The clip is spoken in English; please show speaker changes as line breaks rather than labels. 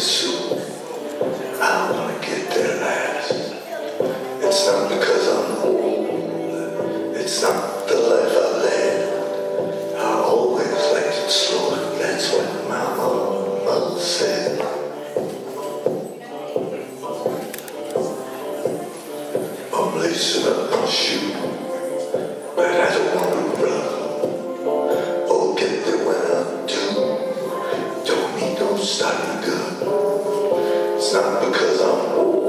Jesus. studying good. It's not because I'm old.